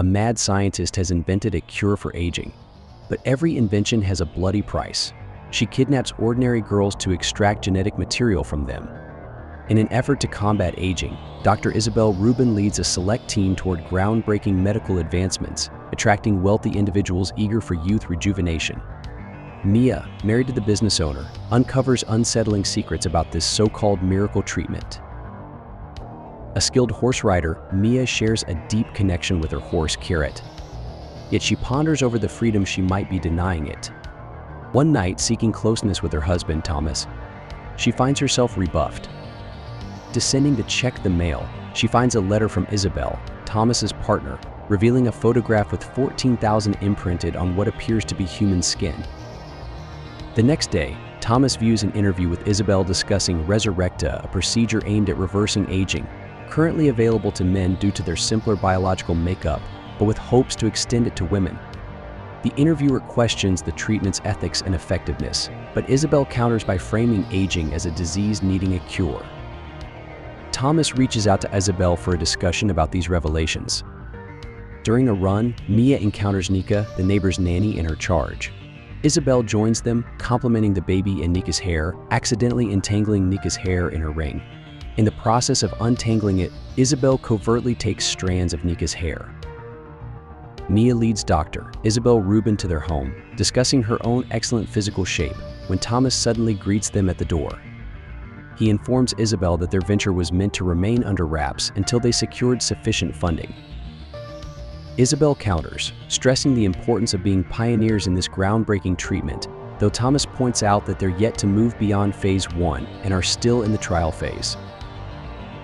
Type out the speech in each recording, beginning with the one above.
a mad scientist has invented a cure for aging. But every invention has a bloody price. She kidnaps ordinary girls to extract genetic material from them. In an effort to combat aging, Dr. Isabel Rubin leads a select team toward groundbreaking medical advancements, attracting wealthy individuals eager for youth rejuvenation. Mia, married to the business owner, uncovers unsettling secrets about this so-called miracle treatment. A skilled horse rider, Mia shares a deep connection with her horse, Carrot. Yet she ponders over the freedom she might be denying it. One night, seeking closeness with her husband, Thomas, she finds herself rebuffed. Descending to check the mail, she finds a letter from Isabel, Thomas's partner, revealing a photograph with 14,000 imprinted on what appears to be human skin. The next day, Thomas views an interview with Isabel discussing Resurrecta, a procedure aimed at reversing aging, currently available to men due to their simpler biological makeup, but with hopes to extend it to women. The interviewer questions the treatment's ethics and effectiveness, but Isabel counters by framing aging as a disease needing a cure. Thomas reaches out to Isabel for a discussion about these revelations. During a run, Mia encounters Nika, the neighbor's nanny, in her charge. Isabel joins them, complimenting the baby and Nika's hair, accidentally entangling Nika's hair in her ring. In the process of untangling it, Isabel covertly takes strands of Nika's hair. Mia leads Dr. Isabel Rubin to their home, discussing her own excellent physical shape, when Thomas suddenly greets them at the door. He informs Isabel that their venture was meant to remain under wraps until they secured sufficient funding. Isabel counters, stressing the importance of being pioneers in this groundbreaking treatment, though Thomas points out that they're yet to move beyond phase one and are still in the trial phase.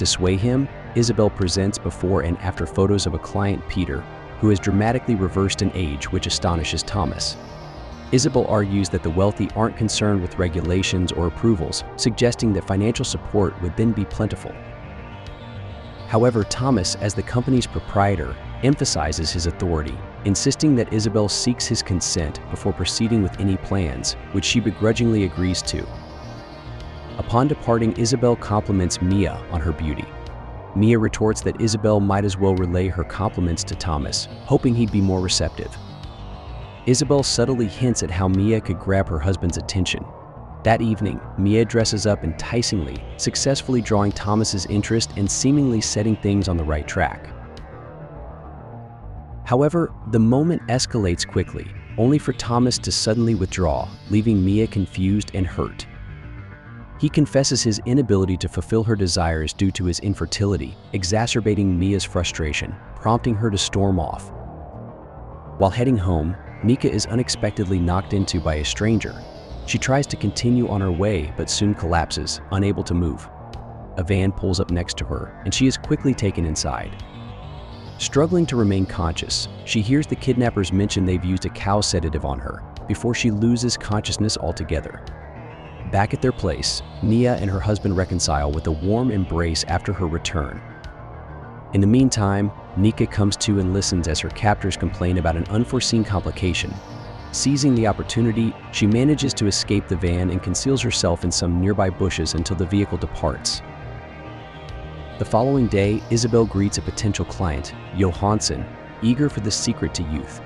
To sway him, Isabel presents before and after photos of a client, Peter, who has dramatically reversed in age, which astonishes Thomas. Isabel argues that the wealthy aren't concerned with regulations or approvals, suggesting that financial support would then be plentiful. However, Thomas, as the company's proprietor, emphasizes his authority, insisting that Isabel seeks his consent before proceeding with any plans, which she begrudgingly agrees to. Upon departing, Isabel compliments Mia on her beauty. Mia retorts that Isabel might as well relay her compliments to Thomas, hoping he'd be more receptive. Isabel subtly hints at how Mia could grab her husband's attention. That evening, Mia dresses up enticingly, successfully drawing Thomas's interest and seemingly setting things on the right track. However, the moment escalates quickly, only for Thomas to suddenly withdraw, leaving Mia confused and hurt. He confesses his inability to fulfill her desires due to his infertility, exacerbating Mia's frustration, prompting her to storm off. While heading home, Nika is unexpectedly knocked into by a stranger. She tries to continue on her way but soon collapses, unable to move. A van pulls up next to her, and she is quickly taken inside. Struggling to remain conscious, she hears the kidnappers mention they've used a cow sedative on her before she loses consciousness altogether. Back at their place, Mia and her husband reconcile with a warm embrace after her return. In the meantime, Nika comes to and listens as her captors complain about an unforeseen complication. Seizing the opportunity, she manages to escape the van and conceals herself in some nearby bushes until the vehicle departs. The following day, Isabel greets a potential client, Johansson, eager for the secret to youth.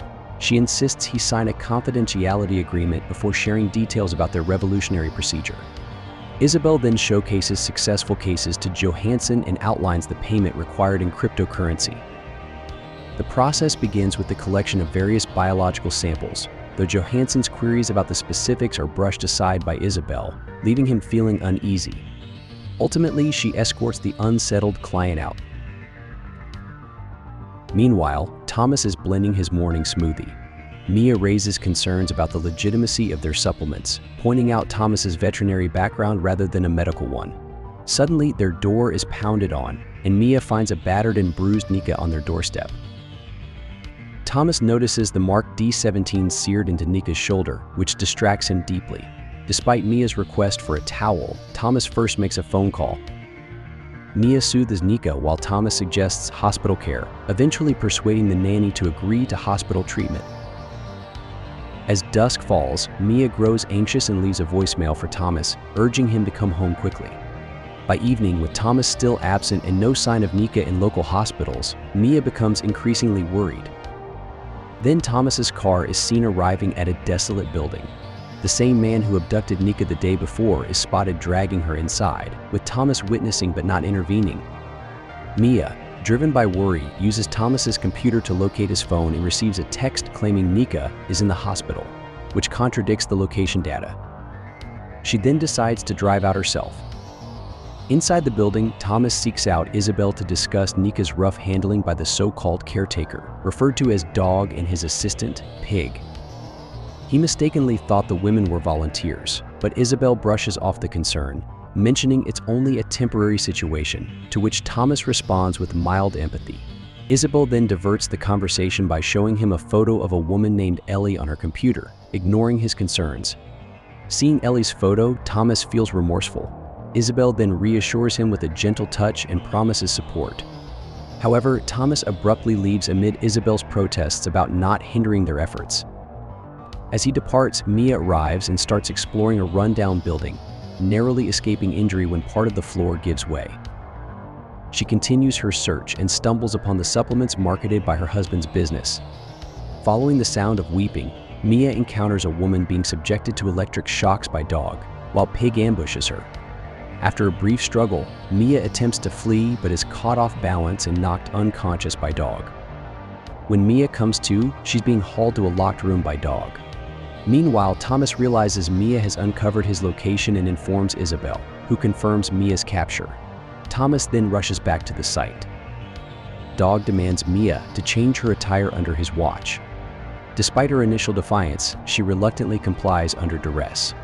She insists he sign a confidentiality agreement before sharing details about their revolutionary procedure. Isabel then showcases successful cases to Johansson and outlines the payment required in cryptocurrency. The process begins with the collection of various biological samples, though Johansson's queries about the specifics are brushed aside by Isabel, leaving him feeling uneasy. Ultimately, she escorts the unsettled client out. Meanwhile, Thomas is blending his morning smoothie. Mia raises concerns about the legitimacy of their supplements, pointing out Thomas's veterinary background rather than a medical one. Suddenly, their door is pounded on, and Mia finds a battered and bruised Nika on their doorstep. Thomas notices the mark D17 seared into Nika's shoulder, which distracts him deeply. Despite Mia's request for a towel, Thomas first makes a phone call, Mia soothes Nika while Thomas suggests hospital care, eventually persuading the nanny to agree to hospital treatment. As dusk falls, Mia grows anxious and leaves a voicemail for Thomas, urging him to come home quickly. By evening, with Thomas still absent and no sign of Nika in local hospitals, Mia becomes increasingly worried. Then Thomas's car is seen arriving at a desolate building. The same man who abducted Nika the day before is spotted dragging her inside, with Thomas witnessing but not intervening. Mia, driven by worry, uses Thomas's computer to locate his phone and receives a text claiming Nika is in the hospital, which contradicts the location data. She then decides to drive out herself. Inside the building, Thomas seeks out Isabel to discuss Nika's rough handling by the so-called caretaker, referred to as Dog and his assistant, Pig. He mistakenly thought the women were volunteers, but Isabel brushes off the concern, mentioning it's only a temporary situation, to which Thomas responds with mild empathy. Isabel then diverts the conversation by showing him a photo of a woman named Ellie on her computer, ignoring his concerns. Seeing Ellie's photo, Thomas feels remorseful. Isabel then reassures him with a gentle touch and promises support. However, Thomas abruptly leaves amid Isabel's protests about not hindering their efforts. As he departs, Mia arrives and starts exploring a rundown building, narrowly escaping injury when part of the floor gives way. She continues her search and stumbles upon the supplements marketed by her husband's business. Following the sound of weeping, Mia encounters a woman being subjected to electric shocks by Dog, while Pig ambushes her. After a brief struggle, Mia attempts to flee but is caught off balance and knocked unconscious by Dog. When Mia comes to, she's being hauled to a locked room by Dog. Meanwhile, Thomas realizes Mia has uncovered his location and informs Isabel, who confirms Mia's capture. Thomas then rushes back to the site. Dog demands Mia to change her attire under his watch, Despite her initial defiance, she reluctantly complies under duress.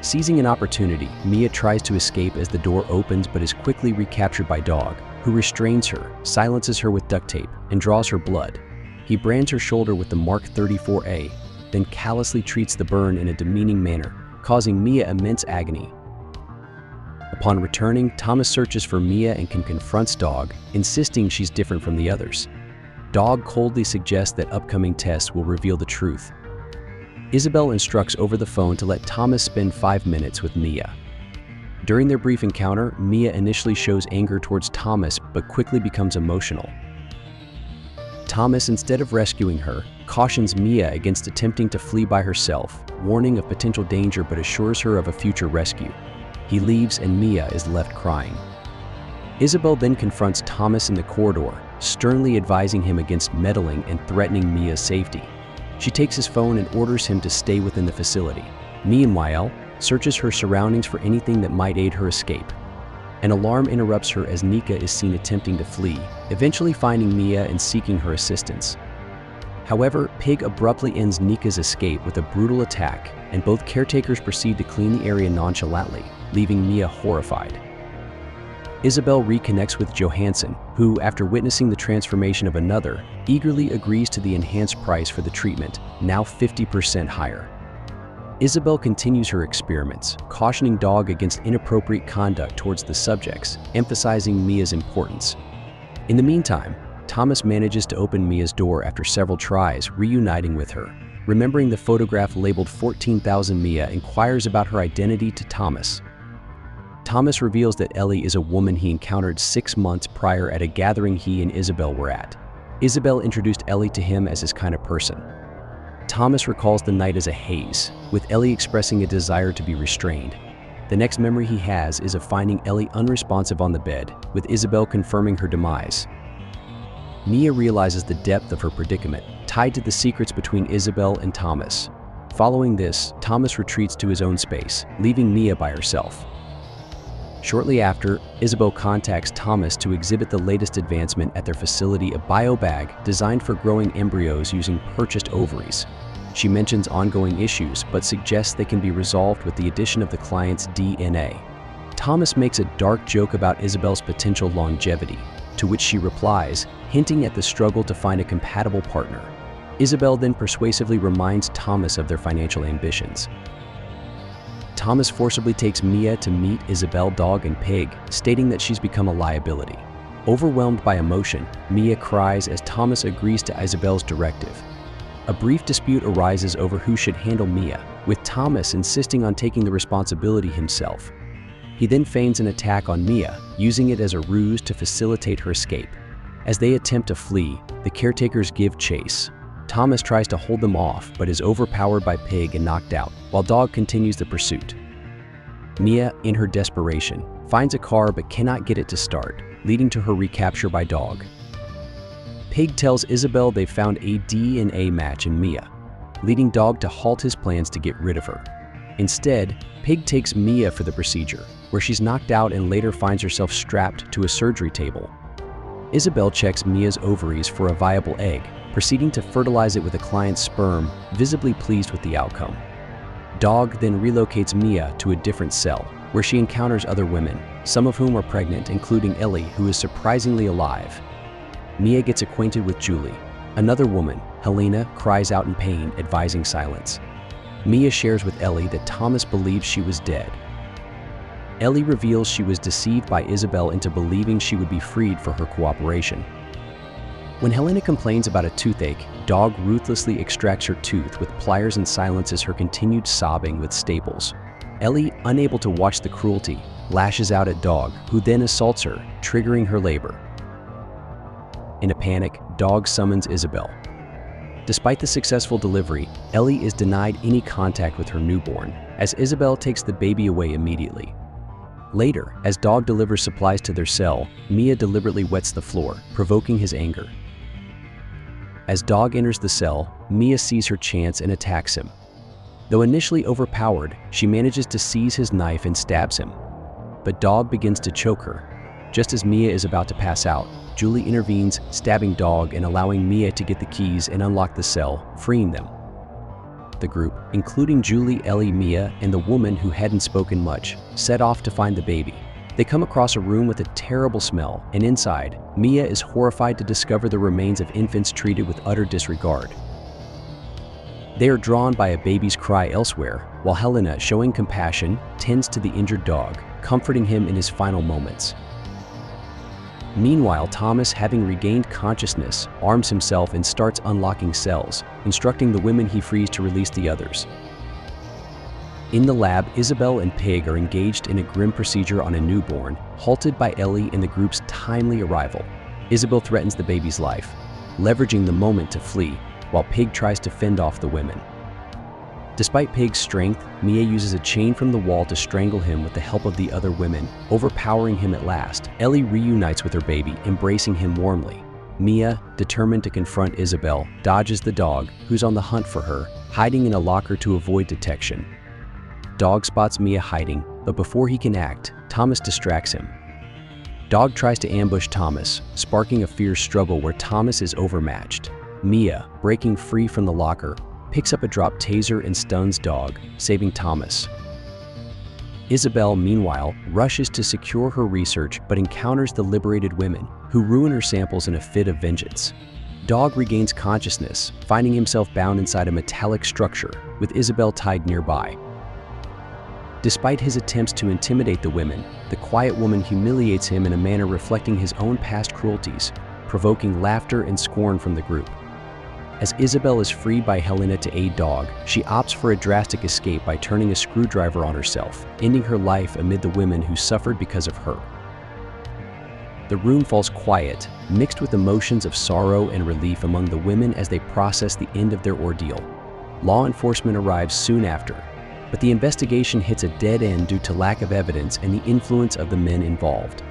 Seizing an opportunity, Mia tries to escape as the door opens but is quickly recaptured by Dog, who restrains her, silences her with duct tape, and draws her blood. He brands her shoulder with the Mark 34A, then callously treats the burn in a demeaning manner, causing Mia immense agony. Upon returning, Thomas searches for Mia and can confronts Dog, insisting she's different from the others. Dog coldly suggests that upcoming tests will reveal the truth. Isabel instructs over the phone to let Thomas spend five minutes with Mia. During their brief encounter, Mia initially shows anger towards Thomas but quickly becomes emotional. Thomas, instead of rescuing her, cautions Mia against attempting to flee by herself, warning of potential danger but assures her of a future rescue. He leaves and Mia is left crying. Isabel then confronts Thomas in the corridor, sternly advising him against meddling and threatening Mia's safety. She takes his phone and orders him to stay within the facility. Meanwhile, searches her surroundings for anything that might aid her escape. An alarm interrupts her as Nika is seen attempting to flee, eventually finding Mia and seeking her assistance. However, Pig abruptly ends Nika's escape with a brutal attack, and both caretakers proceed to clean the area nonchalantly, leaving Mia horrified. Isabel reconnects with Johansson, who, after witnessing the transformation of another, eagerly agrees to the enhanced price for the treatment, now 50% higher. Isabel continues her experiments, cautioning Dog against inappropriate conduct towards the subjects, emphasizing Mia's importance. In the meantime, Thomas manages to open Mia's door after several tries, reuniting with her. Remembering the photograph labeled 14,000 Mia inquires about her identity to Thomas, Thomas reveals that Ellie is a woman he encountered six months prior at a gathering he and Isabel were at. Isabel introduced Ellie to him as his kind of person. Thomas recalls the night as a haze, with Ellie expressing a desire to be restrained. The next memory he has is of finding Ellie unresponsive on the bed, with Isabel confirming her demise. Mia realizes the depth of her predicament, tied to the secrets between Isabel and Thomas. Following this, Thomas retreats to his own space, leaving Mia by herself. Shortly after, Isabel contacts Thomas to exhibit the latest advancement at their facility, a biobag designed for growing embryos using purchased ovaries. She mentions ongoing issues, but suggests they can be resolved with the addition of the client's DNA. Thomas makes a dark joke about Isabel's potential longevity, to which she replies, hinting at the struggle to find a compatible partner. Isabel then persuasively reminds Thomas of their financial ambitions. Thomas forcibly takes Mia to meet Isabel Dog and Pig, stating that she's become a liability. Overwhelmed by emotion, Mia cries as Thomas agrees to Isabel's directive. A brief dispute arises over who should handle Mia, with Thomas insisting on taking the responsibility himself. He then feigns an attack on Mia, using it as a ruse to facilitate her escape. As they attempt to flee, the caretakers give chase. Thomas tries to hold them off but is overpowered by Pig and knocked out, while Dog continues the pursuit. Mia, in her desperation, finds a car but cannot get it to start, leading to her recapture by Dog. Pig tells Isabel they've found a DNA match in Mia, leading Dog to halt his plans to get rid of her. Instead, Pig takes Mia for the procedure, where she's knocked out and later finds herself strapped to a surgery table. Isabel checks Mia's ovaries for a viable egg, proceeding to fertilize it with a client's sperm, visibly pleased with the outcome. Dog then relocates Mia to a different cell, where she encounters other women, some of whom are pregnant, including Ellie, who is surprisingly alive. Mia gets acquainted with Julie. Another woman, Helena, cries out in pain, advising silence. Mia shares with Ellie that Thomas believes she was dead. Ellie reveals she was deceived by Isabel into believing she would be freed for her cooperation. When Helena complains about a toothache, Dog ruthlessly extracts her tooth with pliers and silences her continued sobbing with staples. Ellie, unable to watch the cruelty, lashes out at Dog, who then assaults her, triggering her labor. In a panic, Dog summons Isabel, Despite the successful delivery, Ellie is denied any contact with her newborn, as Isabel takes the baby away immediately. Later, as Dog delivers supplies to their cell, Mia deliberately wets the floor, provoking his anger. As Dog enters the cell, Mia sees her chance and attacks him. Though initially overpowered, she manages to seize his knife and stabs him. But Dog begins to choke her. Just as Mia is about to pass out, Julie intervenes, stabbing Dog and allowing Mia to get the keys and unlock the cell, freeing them. The group, including Julie, Ellie, Mia, and the woman who hadn't spoken much, set off to find the baby. They come across a room with a terrible smell, and inside, Mia is horrified to discover the remains of infants treated with utter disregard. They are drawn by a baby's cry elsewhere, while Helena, showing compassion, tends to the injured dog, comforting him in his final moments. Meanwhile, Thomas, having regained consciousness, arms himself and starts unlocking cells, instructing the women he frees to release the others. In the lab, Isabel and Pig are engaged in a grim procedure on a newborn, halted by Ellie and the group's timely arrival. Isabel threatens the baby's life, leveraging the moment to flee, while Pig tries to fend off the women. Despite Pig's strength, Mia uses a chain from the wall to strangle him with the help of the other women, overpowering him at last. Ellie reunites with her baby, embracing him warmly. Mia, determined to confront Isabel, dodges the dog, who's on the hunt for her, hiding in a locker to avoid detection. Dog spots Mia hiding, but before he can act, Thomas distracts him. Dog tries to ambush Thomas, sparking a fierce struggle where Thomas is overmatched. Mia, breaking free from the locker, picks up a drop taser and stuns Dog, saving Thomas. Isabel, meanwhile, rushes to secure her research but encounters the liberated women, who ruin her samples in a fit of vengeance. Dog regains consciousness, finding himself bound inside a metallic structure, with Isabel tied nearby. Despite his attempts to intimidate the women, the quiet woman humiliates him in a manner reflecting his own past cruelties, provoking laughter and scorn from the group. As Isabel is freed by Helena to aid Dog, she opts for a drastic escape by turning a screwdriver on herself, ending her life amid the women who suffered because of her. The room falls quiet, mixed with emotions of sorrow and relief among the women as they process the end of their ordeal. Law enforcement arrives soon after, but the investigation hits a dead end due to lack of evidence and the influence of the men involved.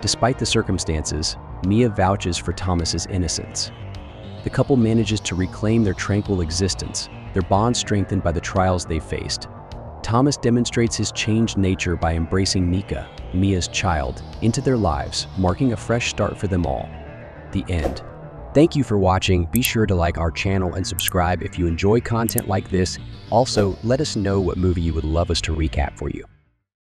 Despite the circumstances, Mia vouches for Thomas's innocence the couple manages to reclaim their tranquil existence, their bond strengthened by the trials they faced. Thomas demonstrates his changed nature by embracing Nika, Mia's child, into their lives, marking a fresh start for them all. The end. Thank you for watching. Be sure to like our channel and subscribe if you enjoy content like this. Also, let us know what movie you would love us to recap for you.